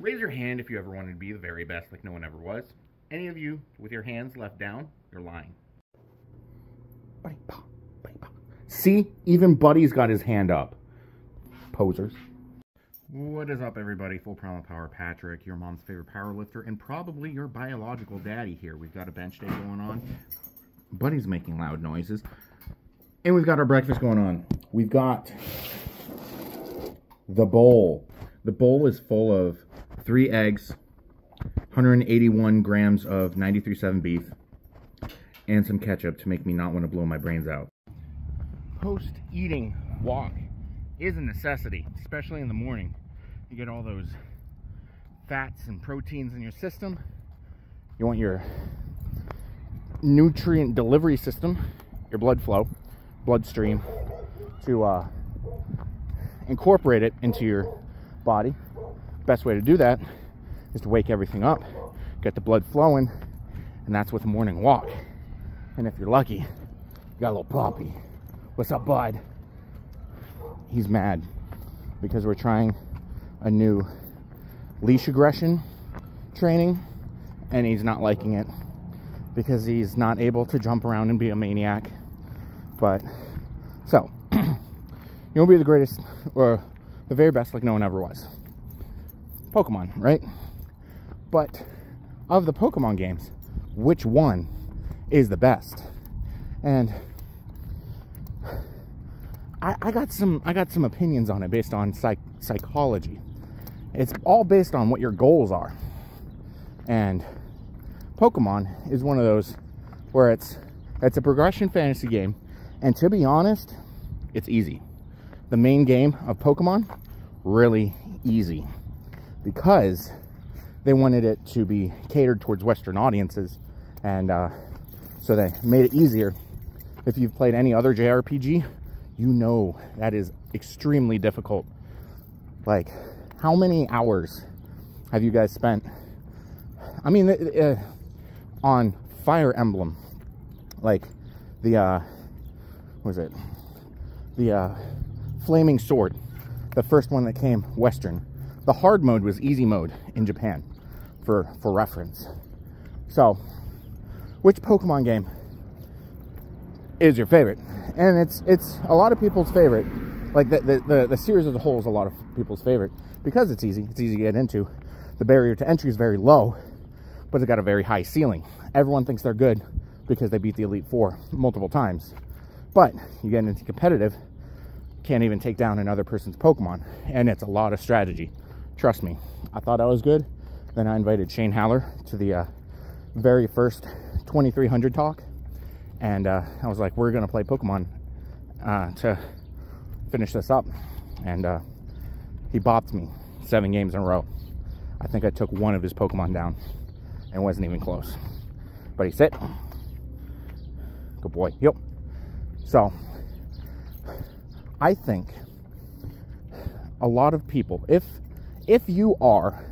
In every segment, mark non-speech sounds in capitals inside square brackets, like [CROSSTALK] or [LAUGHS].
Raise your hand if you ever wanted to be the very best like no one ever was. Any of you with your hands left down, you're lying. See, even Buddy's got his hand up. Posers. What is up, everybody? Full Primal Power Patrick, your mom's favorite power lifter, and probably your biological daddy here. We've got a bench day going on. Buddy's making loud noises. And we've got our breakfast going on. We've got the bowl. The bowl is full of three eggs, 181 grams of 93.7 beef, and some ketchup to make me not want to blow my brains out. Post-eating walk is a necessity, especially in the morning. You get all those fats and proteins in your system. You want your nutrient delivery system, your blood flow, bloodstream, to uh, incorporate it into your body. Best way to do that is to wake everything up, get the blood flowing, and that's with a morning walk. And if you're lucky, you got a little poppy. What's up, bud? He's mad because we're trying a new leash aggression training and he's not liking it because he's not able to jump around and be a maniac. But so [CLEARS THROAT] you'll be the greatest or the very best like no one ever was. Pokemon, right? But of the Pokemon games, which one is the best? And I, I got some I got some opinions on it based on psych, psychology. It's all based on what your goals are. And Pokemon is one of those where it's it's a progression fantasy game. And to be honest, it's easy. The main game of Pokemon, really easy. Because they wanted it to be catered towards Western audiences. And uh, so they made it easier. If you've played any other JRPG, you know that is extremely difficult. Like, how many hours have you guys spent? I mean, uh, on Fire Emblem, like the, uh, what was it? The uh, Flaming Sword, the first one that came Western. The hard mode was easy mode in Japan, for for reference. So, which Pokemon game is your favorite? And it's it's a lot of people's favorite. Like the, the, the, the series as a whole is a lot of people's favorite because it's easy. It's easy to get into. The barrier to entry is very low, but it's got a very high ceiling. Everyone thinks they're good because they beat the Elite Four multiple times. But you get into competitive, can't even take down another person's Pokemon. And it's a lot of strategy. Trust me. I thought I was good. Then I invited Shane Haller to the uh, very first 2300 talk. And uh, I was like, we're going to play Pokemon uh, to finish this up. And uh, he bopped me seven games in a row. I think I took one of his Pokemon down and wasn't even close. But he sit. Good boy. Yep. So, I think a lot of people, if if you are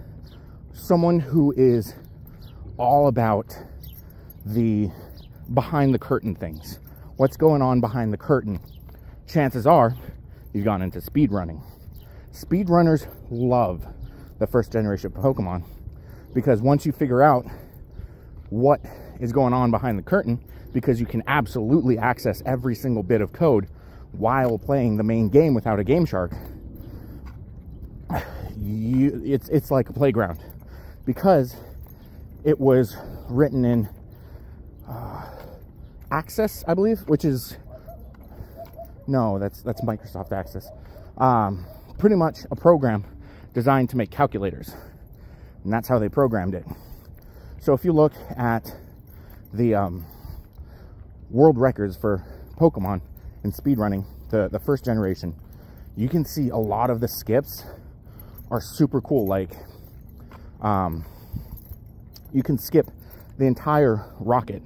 someone who is all about the behind the curtain things, what's going on behind the curtain, chances are you've gone into speed running. Speedrunners love the first generation Pokemon because once you figure out what is going on behind the curtain, because you can absolutely access every single bit of code while playing the main game without a Game Shark, you, it's it's like a playground because it was written in uh, Access, I believe, which is no, that's that's Microsoft Access. Um, pretty much a program designed to make calculators, and that's how they programmed it. So if you look at the um, world records for Pokemon and speedrunning, the the first generation, you can see a lot of the skips are super cool. Like, um, you can skip the entire rocket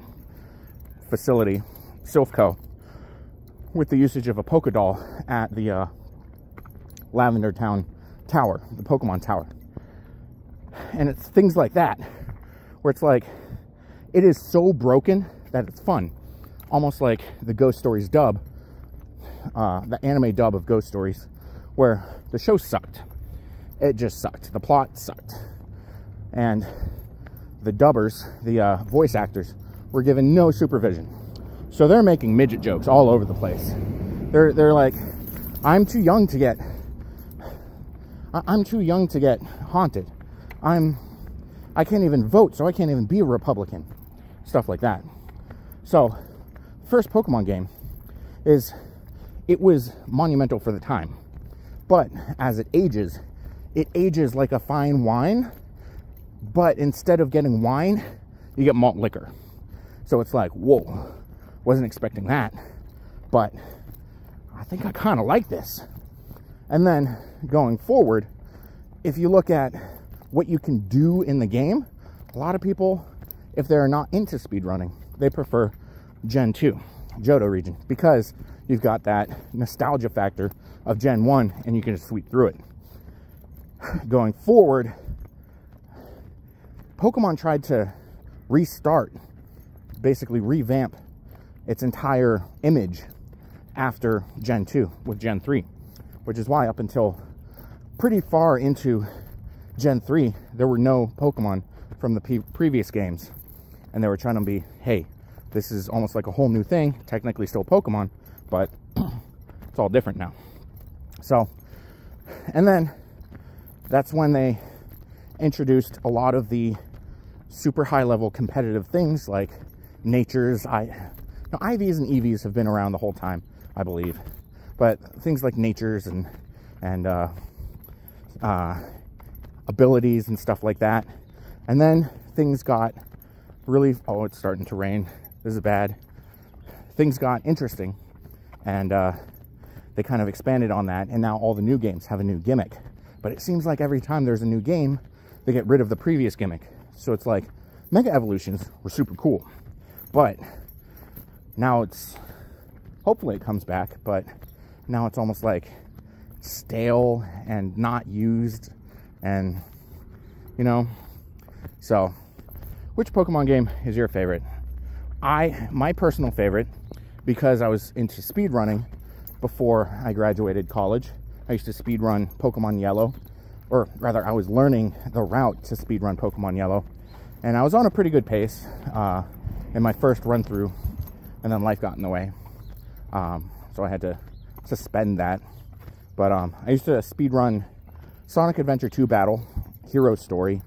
facility, Silph with the usage of a Pokédoll at the uh, Lavender Town Tower, the Pokemon Tower. And it's things like that, where it's like, it is so broken that it's fun. Almost like the Ghost Stories dub, uh, the anime dub of Ghost Stories, where the show sucked it just sucked. The plot sucked. And the dubbers, the uh, voice actors, were given no supervision. So they're making midget jokes all over the place. They're, they're like, I'm too young to get, I'm too young to get haunted. I'm, I can't even vote, so I can't even be a Republican. Stuff like that. So, first Pokemon game is, it was monumental for the time. But as it ages, it ages like a fine wine, but instead of getting wine, you get malt liquor. So it's like, whoa, wasn't expecting that, but I think I kind of like this. And then going forward, if you look at what you can do in the game, a lot of people, if they're not into speedrunning, they prefer Gen 2, Johto region, because you've got that nostalgia factor of Gen 1 and you can just sweep through it. Going forward, Pokemon tried to restart, basically revamp its entire image after Gen 2 with Gen 3, which is why up until pretty far into Gen 3, there were no Pokemon from the previous games. And they were trying to be, hey, this is almost like a whole new thing, technically still Pokemon, but [CLEARS THROAT] it's all different now. So, and then that's when they introduced a lot of the super high level competitive things like nature's I now IVs and EVs have been around the whole time, I believe. But things like natures and and uh, uh, abilities and stuff like that. And then things got really oh it's starting to rain. This is bad. Things got interesting and uh, they kind of expanded on that and now all the new games have a new gimmick. But it seems like every time there's a new game, they get rid of the previous gimmick. So it's like Mega Evolutions were super cool. But now it's hopefully it comes back, but now it's almost like stale and not used and you know so which pokemon game is your favorite i my personal favorite because i was into speed running before i graduated college i used to speed run pokemon yellow or rather i was learning the route to speed run pokemon yellow and i was on a pretty good pace uh, in my first run through and then life got in the way. Um, so I had to suspend that. But um, I used to speed run Sonic Adventure 2 Battle, Hero Story,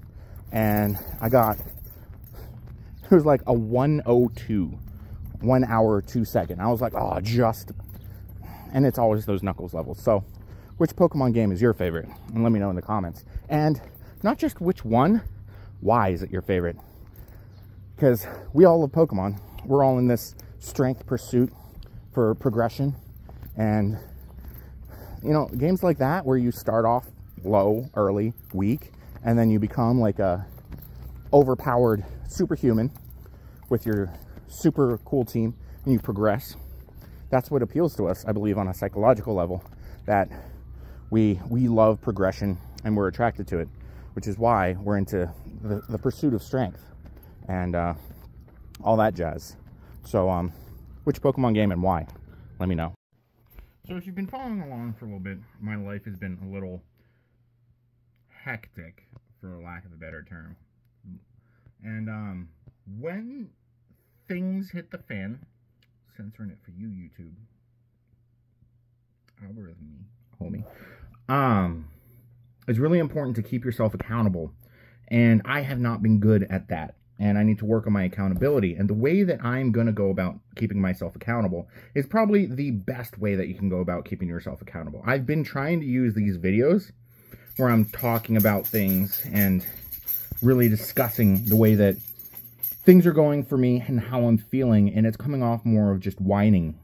and I got, it was like a 102, one hour, two second. I was like, oh, just, and it's always those Knuckles levels. So which Pokemon game is your favorite? And let me know in the comments. And not just which one, why is it your favorite? Because we all love Pokemon. We're all in this strength pursuit for progression. And, you know, games like that where you start off low, early, weak, and then you become like a overpowered superhuman with your super cool team and you progress. That's what appeals to us, I believe, on a psychological level. That we we love progression and we're attracted to it, which is why we're into the, the pursuit of strength and uh, all that jazz. So, um, which Pokemon game and why? Let me know. So if you've been following along for a little bit, my life has been a little hectic, for lack of a better term. And, um, when things hit the fan, censoring it for you, YouTube. Algorithm homie. Um, it's really important to keep yourself accountable. And I have not been good at that and I need to work on my accountability. And the way that I'm going to go about keeping myself accountable is probably the best way that you can go about keeping yourself accountable. I've been trying to use these videos where I'm talking about things and really discussing the way that things are going for me and how I'm feeling, and it's coming off more of just whining.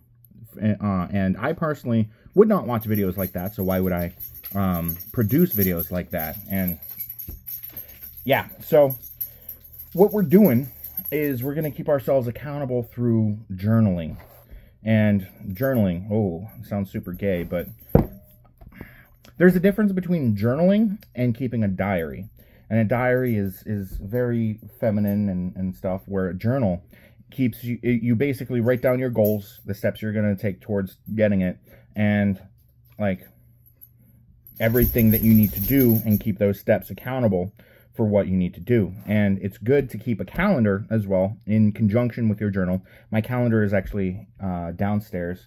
Uh, and I personally would not watch videos like that, so why would I um, produce videos like that? And yeah, so what we're doing is we're going to keep ourselves accountable through journaling. And journaling, oh, sounds super gay, but there's a difference between journaling and keeping a diary. And a diary is is very feminine and, and stuff, where a journal keeps you, you basically write down your goals, the steps you're going to take towards getting it, and like everything that you need to do and keep those steps accountable for what you need to do. And it's good to keep a calendar as well in conjunction with your journal. My calendar is actually uh, downstairs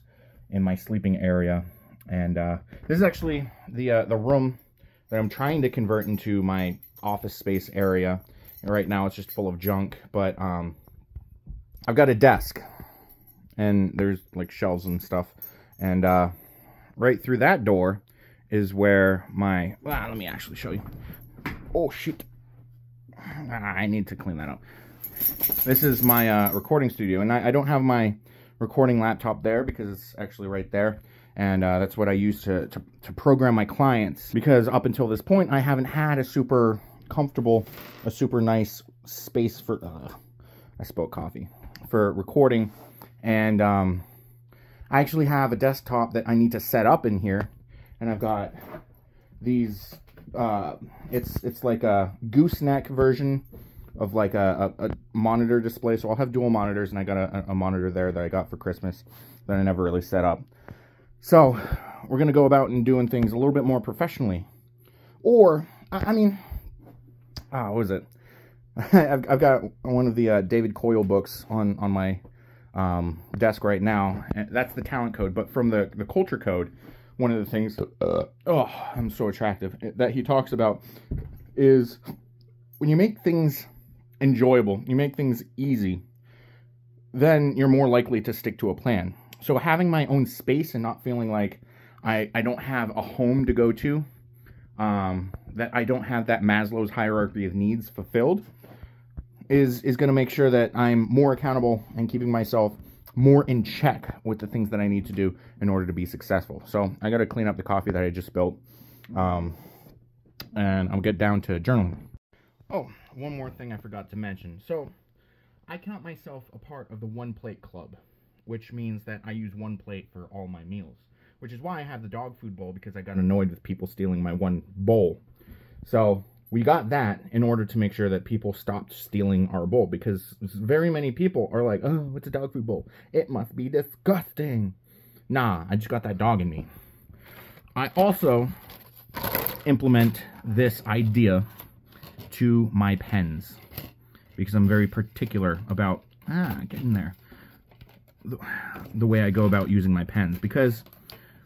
in my sleeping area. And uh, this is actually the, uh, the room that I'm trying to convert into my office space area. And right now it's just full of junk, but um, I've got a desk and there's like shelves and stuff. And uh, right through that door is where my, well, let me actually show you. Oh, shoot. I need to clean that up. This is my uh, recording studio, and I, I, don't have my recording laptop there because it's actually right there. And uh, that's what I use to, to, to, program my clients. Because up until this point, I haven't had a super comfortable, a super nice space for, uh, I spoke coffee, for recording. And um, I actually have a desktop that I need to set up in here. And I've got these uh, it's it's like a gooseneck version of like a, a, a, monitor display. So I'll have dual monitors, and I got a, a, monitor there that I got for Christmas that I never really set up. So we're gonna go about and doing things a little bit more professionally, or I, I mean, ah, what is it? [LAUGHS] I've, I've got one of the uh, David Coyle books on on my um, desk right now. That's the talent code, but from the the culture code one of the things, uh, oh, I'm so attractive, that he talks about is when you make things enjoyable, you make things easy, then you're more likely to stick to a plan. So having my own space and not feeling like I, I don't have a home to go to, um, that I don't have that Maslow's hierarchy of needs fulfilled, is is going to make sure that I'm more accountable and keeping myself more in check with the things that I need to do in order to be successful. So I got to clean up the coffee that I just spilled. Um, and I'll get down to journaling. Oh, one more thing I forgot to mention. So I count myself a part of the one plate club, which means that I use one plate for all my meals, which is why I have the dog food bowl because I got annoyed with people stealing my one bowl. So we got that in order to make sure that people stopped stealing our bowl because very many people are like, oh, it's a dog food bowl. It must be disgusting. Nah, I just got that dog in me. I also implement this idea to my pens because I'm very particular about, ah, getting there, the, the way I go about using my pens because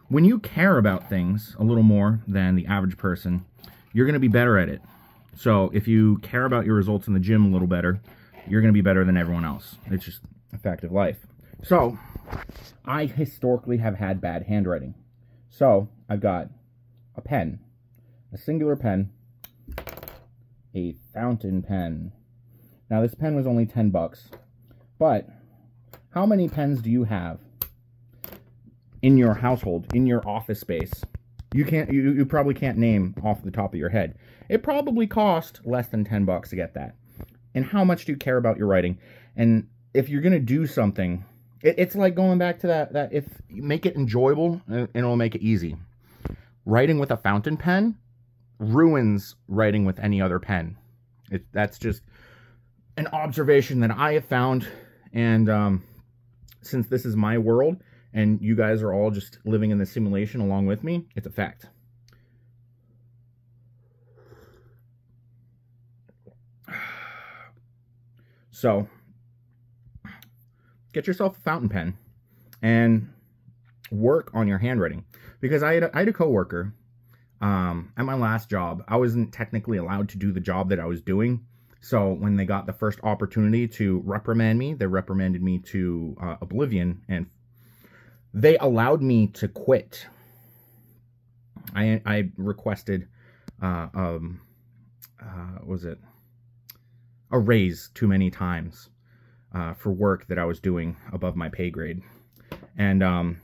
when you care about things a little more than the average person, you're going to be better at it. So if you care about your results in the gym a little better, you're going to be better than everyone else. It's just a fact of life. So I historically have had bad handwriting. So I've got a pen, a singular pen, a fountain pen. Now this pen was only 10 bucks, but how many pens do you have in your household, in your office space you can't you, you probably can't name off the top of your head. It probably cost less than 10 bucks to get that. And how much do you care about your writing? And if you're going to do something, it, it's like going back to that that if you make it enjoyable and it'll make it easy. Writing with a fountain pen ruins writing with any other pen. It, that's just an observation that I have found and um, since this is my world, and you guys are all just living in the simulation along with me, it's a fact. [SIGHS] So, get yourself a fountain pen and work on your handwriting. Because I had a, I had a coworker um, at my last job. I wasn't technically allowed to do the job that I was doing. So when they got the first opportunity to reprimand me, they reprimanded me to uh, oblivion and they allowed me to quit. I I requested uh, um uh, was it a raise too many times uh, for work that I was doing above my pay grade, and um,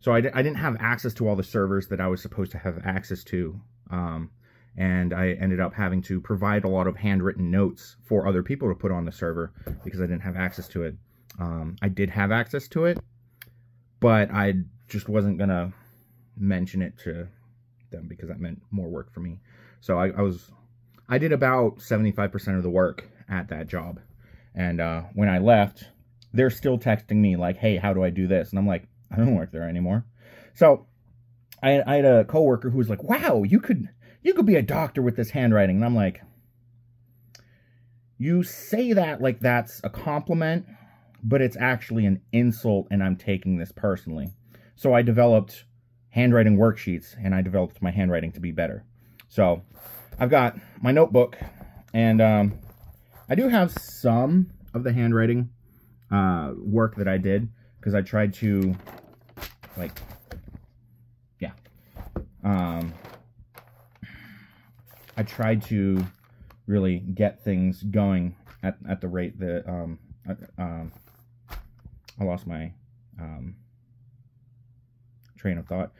so I, I didn't have access to all the servers that I was supposed to have access to. Um, and I ended up having to provide a lot of handwritten notes for other people to put on the server because I didn't have access to it. Um, I did have access to it, but I just wasn't gonna mention it to them because that meant more work for me. So I, I was, I did about 75% of the work at that job. And uh, when I left, they're still texting me like, hey, how do I do this? And I'm like, I don't work there anymore. So I, I had a coworker who was like, "Wow, you could you could be a doctor with this handwriting," and I'm like, "You say that like that's a compliment, but it's actually an insult, and I'm taking this personally." So I developed handwriting worksheets, and I developed my handwriting to be better. So I've got my notebook, and um, I do have some of the handwriting uh, work that I did because I tried to like yeah um, I tried to really get things going at, at the rate that um, I, um, I lost my um, train of thought.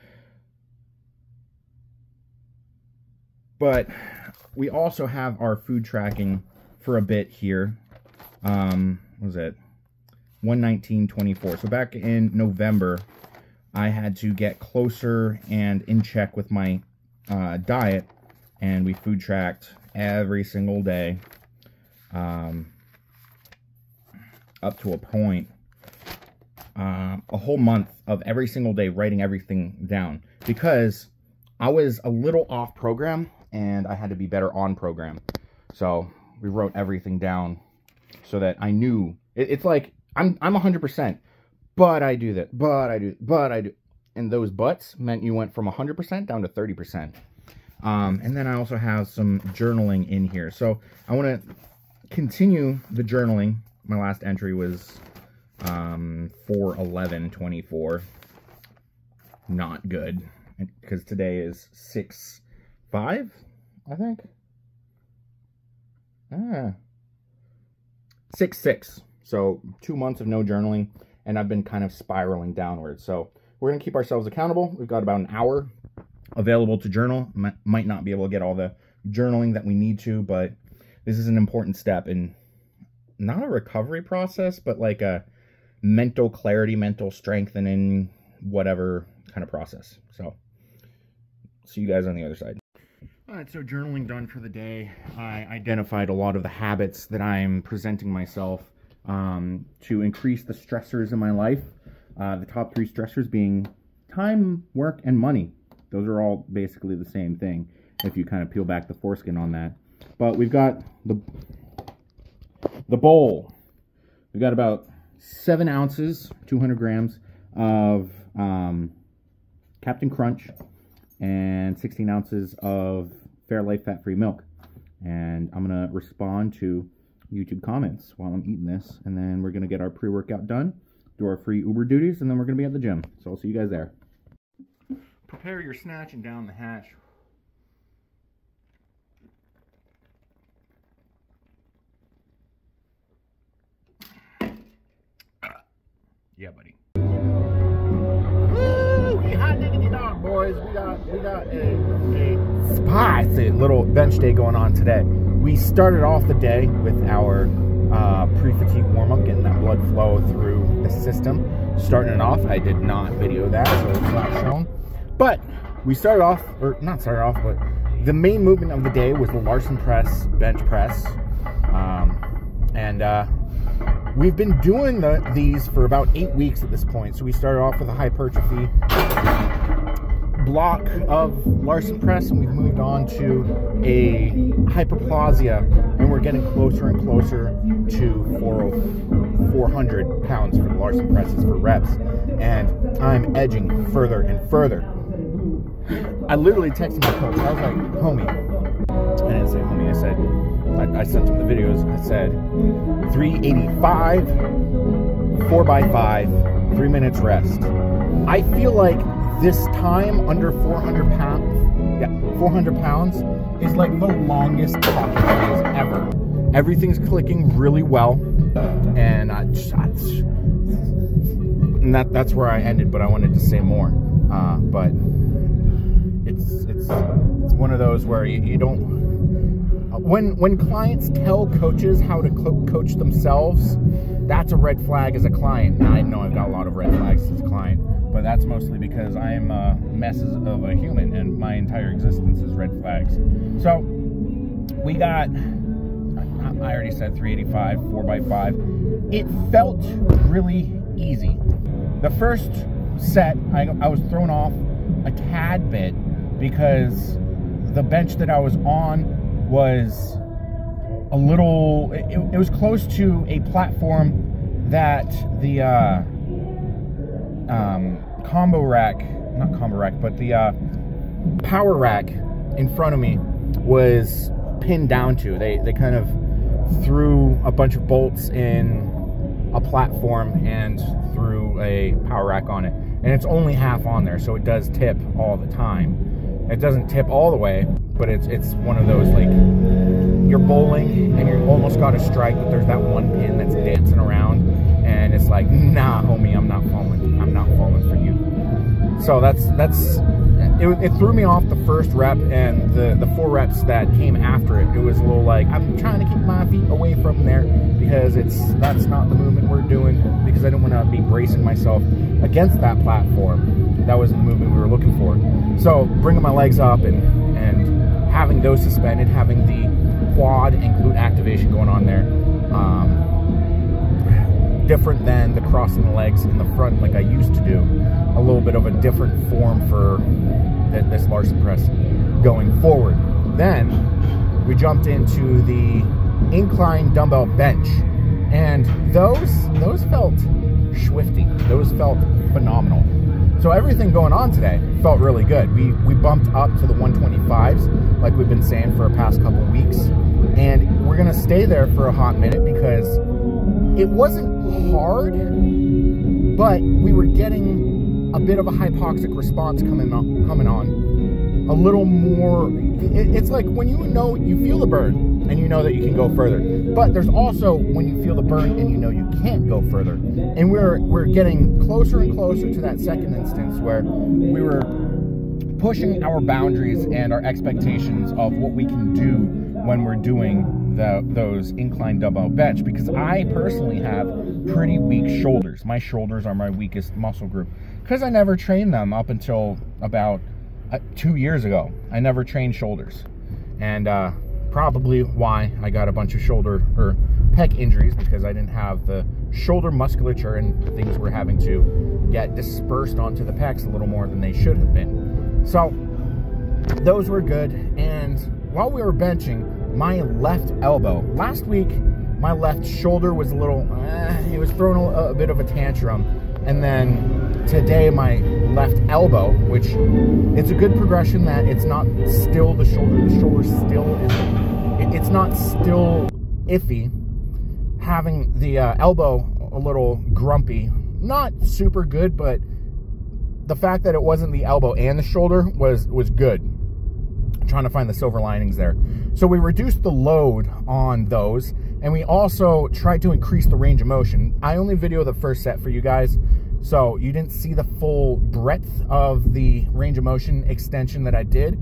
But we also have our food tracking for a bit here. Um, what was it? 119.24 so back in November I had to get closer and in check with my uh, diet, and we food tracked every single day um, up to a point. Uh, a whole month of every single day writing everything down because I was a little off program and I had to be better on program. So we wrote everything down so that I knew it, it's like I'm I'm 100%, but I do that, but I do, but I do. And those buts meant you went from 100% down to 30%. Um, and then I also have some journaling in here. So I want to continue the journaling. My last entry was um, 41124. Not good. Because today is 6 5, I think. Ah. 6 6. So two months of no journaling and I've been kind of spiraling downward. So we're going to keep ourselves accountable. We've got about an hour available to journal. M might not be able to get all the journaling that we need to, but this is an important step in not a recovery process, but like a mental clarity, mental strengthening, whatever kind of process. So see you guys on the other side. All right, so journaling done for the day. I identified a lot of the habits that I'm presenting myself um, to increase the stressors in my life. Uh, the top three stressors being time, work, and money. Those are all basically the same thing if you kind of peel back the foreskin on that. But we've got the the bowl. We've got about seven ounces, 200 grams of um, Captain Crunch and 16 ounces of Fairlife fat-free milk. And I'm going to respond to YouTube comments while I'm eating this. And then we're going to get our pre-workout done, do our free Uber duties, and then we're going to be at the gym. So I'll see you guys there. Prepare your snatch and down the hatch. Yeah, buddy. We boys. We got we got a, a spicy little bench day going on today we started off the day with our uh, pre-fatigue warm-up, getting that blood flow through the system. Starting it off, I did not video that, so it's not shown. But we started off, or not started off, but the main movement of the day was the Larsen press, bench press. Um, and uh, we've been doing the, these for about eight weeks at this point. So we started off with a hypertrophy block of Larsen press and we've moved on to a hyperplasia and we're getting closer and closer to 400 pounds for the Larsen presses for reps and I'm edging further and further. I literally texted my coach. I was like, homie. I didn't say homie. I said, I, I sent him the videos. I said, 385, 4x5, three minutes rest. I feel like this time under 400 pounds, yeah, 400 pounds is like the longest talking ever. Everything's clicking really well, and I just, I, and that that's where I ended. But I wanted to say more, uh, but it's it's one of those where you, you don't when when clients tell coaches how to co coach themselves, that's a red flag as a client. Now, I know I've got a lot of red flags as a client, but that's mostly because I am a mess of a human and my entire existence is red flags. So we got, I already said 385, 4x5. It felt really easy. The first set, I, I was thrown off a tad bit because the bench that I was on was a little, it, it was close to a platform that the uh, um, combo rack, not combo rack, but the uh, power rack in front of me was pinned down to. They, they kind of threw a bunch of bolts in a platform and threw a power rack on it. And it's only half on there, so it does tip all the time. It doesn't tip all the way, but it's it's one of those like you're bowling and you almost got a strike, but there's that one pin that's dancing around, and it's like, nah, homie, I'm not falling. I'm not falling for you. So that's that's it, it, threw me off the first rep and the, the four reps that came after it. It was a little like, I'm trying to keep my feet away from there because it's that's not the movement we're doing because I didn't want to be bracing myself against that platform. That wasn't the movement we were looking for. So bringing my legs up and, and having those suspended, having the quad and glute activation going on there. Um, different than the crossing the legs in the front like I used to do. A little bit of a different form for this Larsen press going forward. Then we jumped into the incline dumbbell bench. And those those felt swifty. Those felt phenomenal. So everything going on today felt really good. We we bumped up to the 125s, like we've been saying for the past couple weeks. And we're gonna stay there for a hot minute because it wasn't hard, but we were getting a bit of a hypoxic response coming on, coming on. A little more, it, it's like when you know, you feel the burn and you know that you can go further. But there's also when you feel the burn and you know you can't go further. And we're, we're getting closer and closer to that second instance where we were pushing our boundaries and our expectations of what we can do when we're doing the, those incline dumbbell bench because I personally have pretty weak shoulders. My shoulders are my weakest muscle group because I never trained them up until about uh, two years ago. I never trained shoulders. And uh, probably why I got a bunch of shoulder or pec injuries because I didn't have the shoulder musculature and things were having to get dispersed onto the pecs a little more than they should have been. So those were good. And while we were benching, my left elbow. Last week, my left shoulder was a little, eh, it was throwing a, a, bit of a tantrum. And then today, my left elbow, which it's a good progression that it's not still the shoulder, the shoulder still is, it, it's not still iffy. Having the uh, elbow a little grumpy, not super good, but the fact that it wasn't the elbow and the shoulder was was good trying to find the silver linings there. So we reduced the load on those, and we also tried to increase the range of motion. I only video the first set for you guys, so you didn't see the full breadth of the range of motion extension that I did.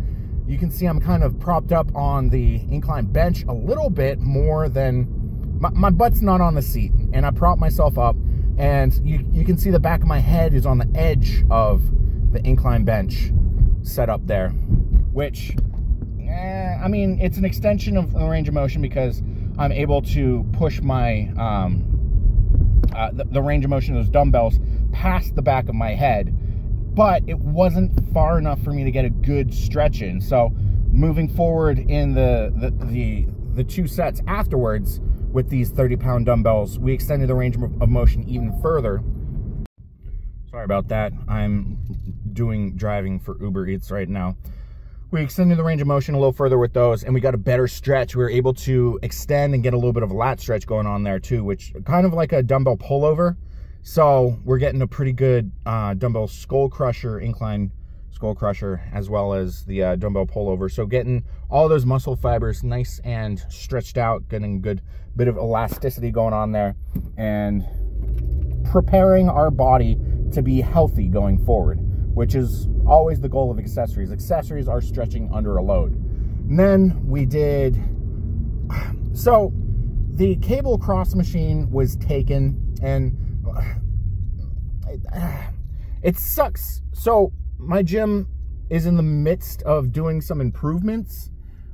You can see I'm kind of propped up on the incline bench a little bit more than, my, my butt's not on the seat, and I prop myself up, and you, you can see the back of my head is on the edge of the incline bench set up there, which eh, I mean, it's an extension of the range of motion because I'm able to push my, um, uh, the, the range of motion of those dumbbells past the back of my head. But it wasn't far enough for me to get a good stretch in. So moving forward in the, the, the, the two sets afterwards with these 30 pound dumbbells, we extended the range of motion even further. Sorry about that. I'm doing driving for Uber Eats right now we extended the range of motion a little further with those and we got a better stretch. We were able to extend and get a little bit of a lat stretch going on there too, which kind of like a dumbbell pullover. So we're getting a pretty good uh, dumbbell skull crusher, incline skull crusher, as well as the uh, dumbbell pullover. So getting all those muscle fibers nice and stretched out, getting a good bit of elasticity going on there and preparing our body to be healthy going forward which is always the goal of accessories. Accessories are stretching under a load. And then we did, [SIGHS] so the cable cross machine was taken and [SIGHS] it, sucks. So my gym is in the midst of doing some improvements.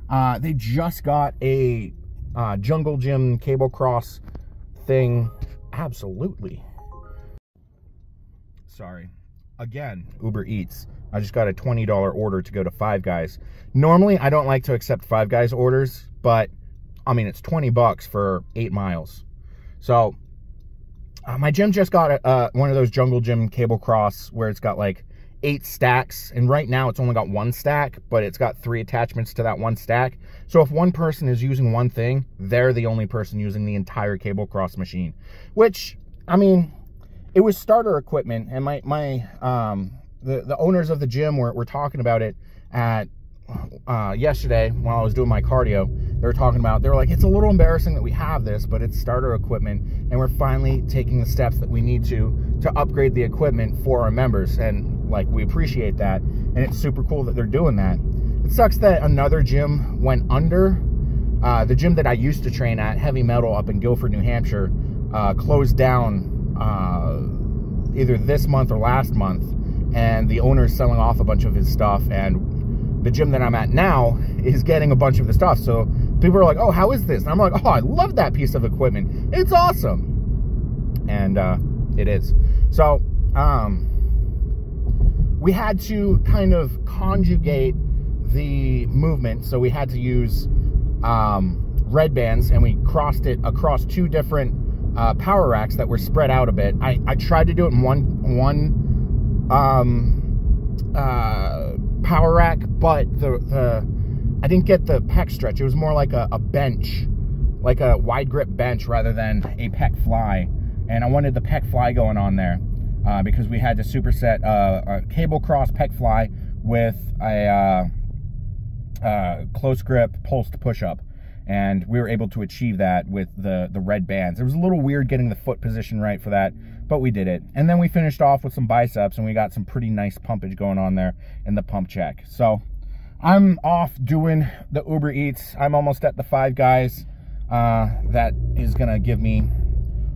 Uh, they just got a uh, jungle gym cable cross thing. Absolutely. Sorry again, Uber Eats. I just got a $20 order to go to Five Guys. Normally, I don't like to accept Five Guys orders, but I mean, it's 20 bucks for eight miles. So, uh, my gym just got uh, one of those Jungle Gym cable cross where it's got like eight stacks. And right now, it's only got one stack, but it's got three attachments to that one stack. So, if one person is using one thing, they're the only person using the entire cable cross machine, which, I mean, it was starter equipment. And my, my, um, the, the owners of the gym were, were talking about it at uh, yesterday while I was doing my cardio. They were talking about, they were like, it's a little embarrassing that we have this, but it's starter equipment, and we're finally taking the steps that we need to to upgrade the equipment for our members. And like, we appreciate that, and it's super cool that they're doing that. It sucks that another gym went under. Uh, the gym that I used to train at, Heavy Metal, up in Gilford, New Hampshire, uh, closed down uh, either this month or last month and the owner is selling off a bunch of his stuff and the gym that I'm at now is getting a bunch of the stuff. So people are like, oh, how is this? And I'm like, oh, I love that piece of equipment. It's awesome. And uh, it is. So um, we had to kind of conjugate the movement. So we had to use um, red bands and we crossed it across two different uh, power racks that were spread out a bit. I, I tried to do it in one, one um, uh, power rack, but the, the I didn't get the pec stretch. It was more like a, a bench, like a wide grip bench rather than a pec fly. And I wanted the pec fly going on there uh, because we had to superset uh, a cable cross pec fly with a uh, uh close grip pulsed push up and we were able to achieve that with the the red bands. It was a little weird getting the foot position right for that, but we did it. And then we finished off with some biceps, and we got some pretty nice pumpage going on there in the pump check. So I'm off doing the Uber Eats. I'm almost at the Five Guys. Uh, that is gonna give me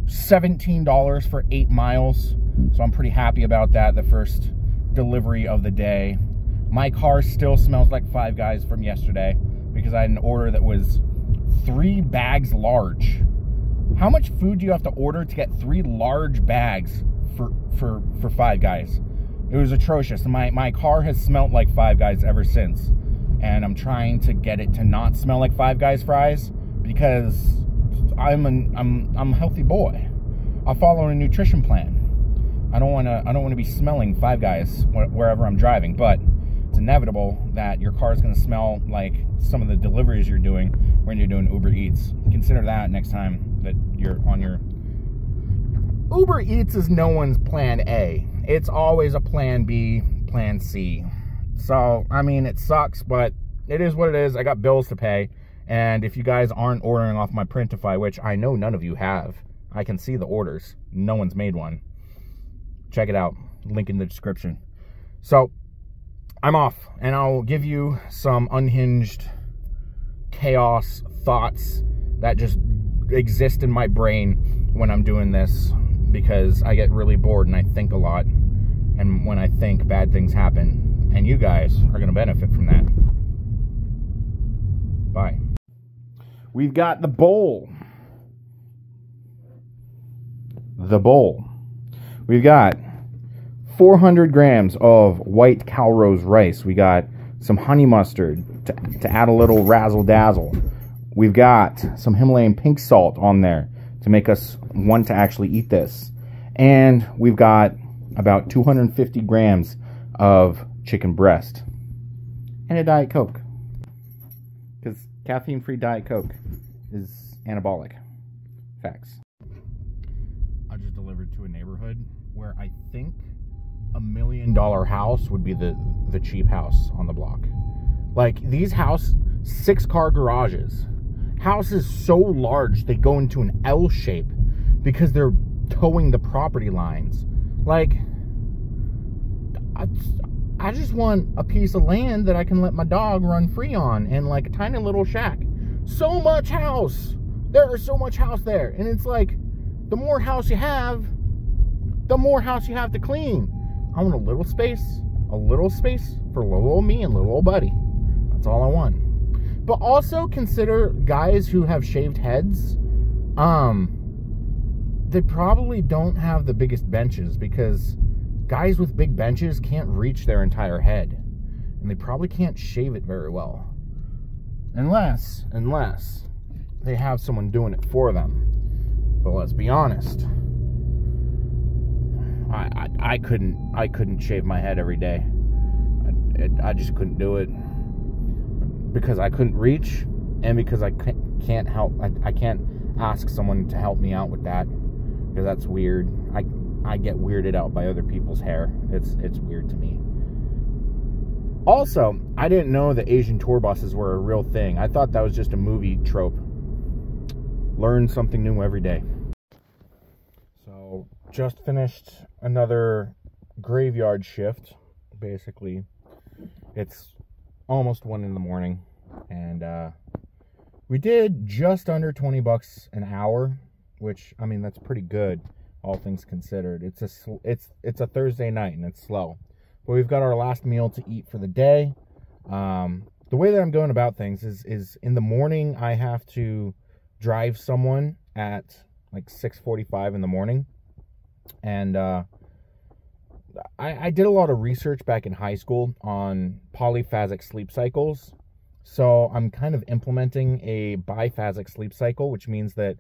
$17 for eight miles. So I'm pretty happy about that. The first delivery of the day. My car still smells like Five Guys from yesterday because I had an order that was three bags large. How much food do you have to order to get three large bags for for for five guys? It was atrocious. My my car has smelled like five guys ever since. And I'm trying to get it to not smell like five guys fries because I'm an I'm I'm a healthy boy. I follow a nutrition plan. I don't want to I don't want to be smelling five guys wherever I'm driving, but it's inevitable that your car is going to smell like some of the deliveries you're doing when you're doing Uber Eats. Consider that next time that you're on your Uber Eats is no one's plan A. It's always a plan B, plan C. So, I mean, it sucks, but it is what it is. I got bills to pay. And if you guys aren't ordering off my Printify, which I know none of you have, I can see the orders. No one's made one. Check it out. Link in the description. So, I'm off and I'll give you some unhinged chaos thoughts that just exist in my brain when I'm doing this because I get really bored and I think a lot. And when I think, bad things happen. And you guys are going to benefit from that. Bye. We've got the bowl. The bowl. We've got 400 grams of white Calrose rice. We got some honey mustard to, to add a little razzle dazzle. We've got some Himalayan pink salt on there to make us want to actually eat this. And we've got about 250 grams of chicken breast and a Diet Coke. Because caffeine-free Diet Coke is anabolic. Facts. I just delivered to a neighborhood where I think a million dollar house would be the the cheap house on the block. Like these house six car garages. Houses so large they go into an L shape because they're towing the property lines. Like I, I just want a piece of land that I can let my dog run free on and like a tiny little shack. So much house. There is so much house there. And it's like the more house you have, the more house you have to clean. I want a little space, a little space for little old me and little old buddy. That's all I want. But also consider guys who have shaved heads. Um, they probably don't have the biggest benches because guys with big benches can't reach their entire head. And they probably can't shave it very well. Unless, unless they have someone doing it for them. But let's be honest. I, I, I couldn't I couldn't shave my head every day. I, I just couldn't do it because I couldn't reach and because I can't help I, I can't ask someone to help me out with that because that's weird. I I get weirded out by other people's hair. It's it's weird to me. Also, I didn't know that Asian tour buses were a real thing. I thought that was just a movie trope. Learn something new every day. So, just finished another graveyard shift. Basically, it's almost one in the morning, and uh, we did just under 20 bucks an hour, which I mean that's pretty good, all things considered. It's a it's it's a Thursday night and it's slow. But we've got our last meal to eat for the day. Um, the way that I'm going about things is is in the morning I have to drive someone at like 6:45 in the morning, and uh, I, I did a lot of research back in high school on polyphasic sleep cycles. So I'm kind of implementing a biphasic sleep cycle, which means that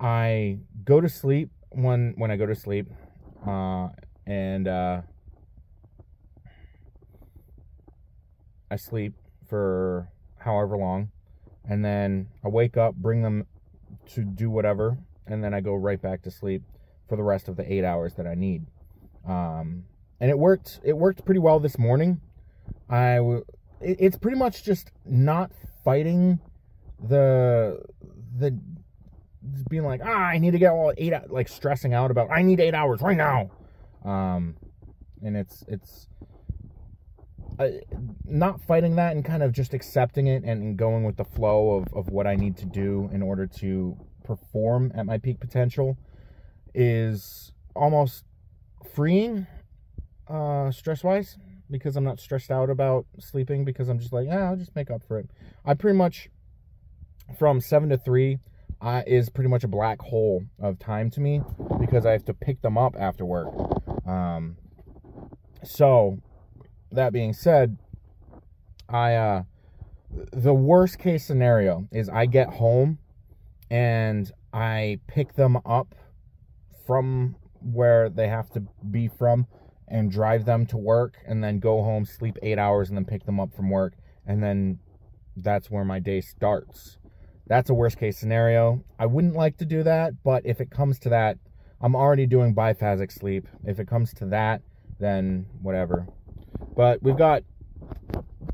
I go to sleep when when I go to sleep, uh, and uh, I sleep for however long, and then I wake up, bring them to do whatever, and then I go right back to sleep for the rest of the eight hours that I need. Um, and it worked. It worked pretty well this morning. I it's pretty much just not fighting the the being like ah I need to get all eight like stressing out about I need eight hours right now. Um, and it's it's uh, not fighting that and kind of just accepting it and, going with the flow of, of what I need to do in order to perform at my peak potential is almost freeing uh, stress wise because I'm not stressed out about sleeping because I'm just like, ah, I'll just make up for it. I pretty much from seven to three uh, is pretty much a black hole of time to me because I have to pick them up after work. Um, so that being said, I uh, the worst case scenario is I get home and I pick them up from where they have to be from and drive them to work and then go home, sleep eight hours, and then pick them up from work. And then that's where my day starts. That's a worst case scenario. I wouldn't like to do that, but if it comes to that, I'm already doing biphasic sleep. If it comes to that, then whatever. But we've got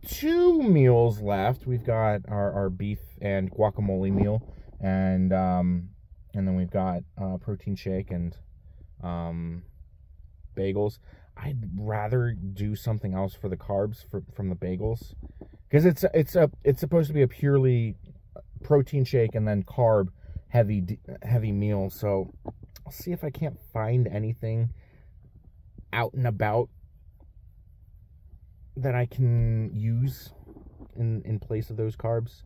two meals left. We've got our, our beef and guacamole meal, and um, and then we've got uh, protein shake and um, bagels. I'd rather do something else for the carbs for, from the bagels because it's it's a it's supposed to be a purely protein shake and then carb heavy heavy meal. So I'll see if I can't find anything out and about that I can use in in place of those carbs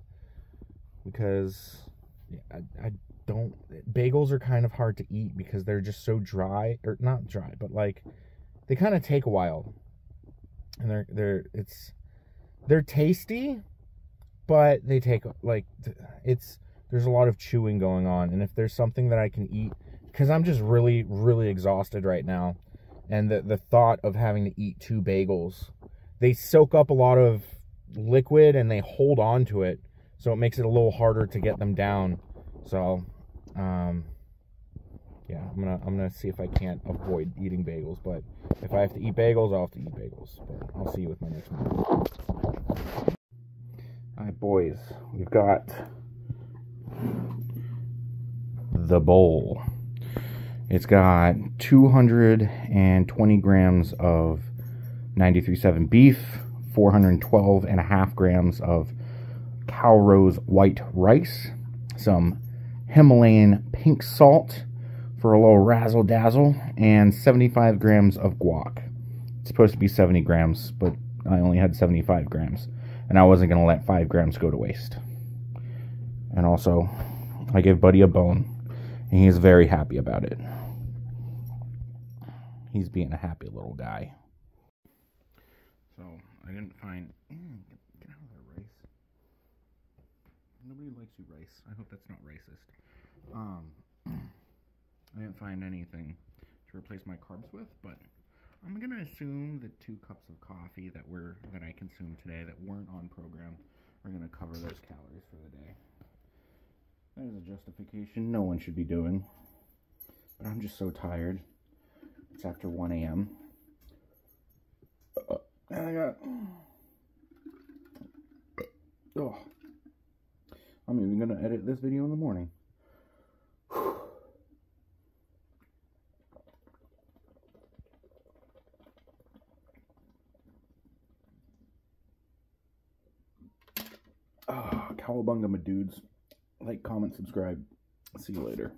because I, I don't bagels are kind of hard to eat because they're just so dry or not dry but like they kind of take a while. And they're they're it's they're tasty but they take like it's there's a lot of chewing going on. And if there's something that I can eat cuz I'm just really really exhausted right now and the the thought of having to eat two bagels they soak up a lot of liquid and they hold on to it so it makes it a little harder to get them down. So um, yeah i'm gonna i'm gonna see if i can't avoid eating bagels but if i have to eat bagels i'll have to eat bagels but i'll see you with my next meal. All right boys we've got the bowl. It's got 220 grams of 93.7 beef, 412 and a half grams of Calrose white rice, some Himalayan pink salt for a little razzle dazzle, and 75 grams of guac. It's supposed to be 70 grams, but I only had 75 grams, and I wasn't going to let 5 grams go to waste. And also, I gave Buddy a bone, and he is very happy about it. he's being a happy little guy. So I didn't find. Mm, get, get out of there, rice. Nobody likes you, rice. I hope that's not racist. Um, [CLEARS THROAT] I didn't find anything to replace my carbs with, but I'm gonna assume that two cups of coffee that were that I consumed today that weren't on program are gonna cover those calories for the day. That is a justification no one should be doing. But I'm just so tired. It's after 1 a.m. Uh, and I got. [CLEARS THROAT] Oh. I'm even gonna edit this video in the morning. [SIGHS] Ah, cowabunga, my dudes. Like, comment, subscribe. See you later.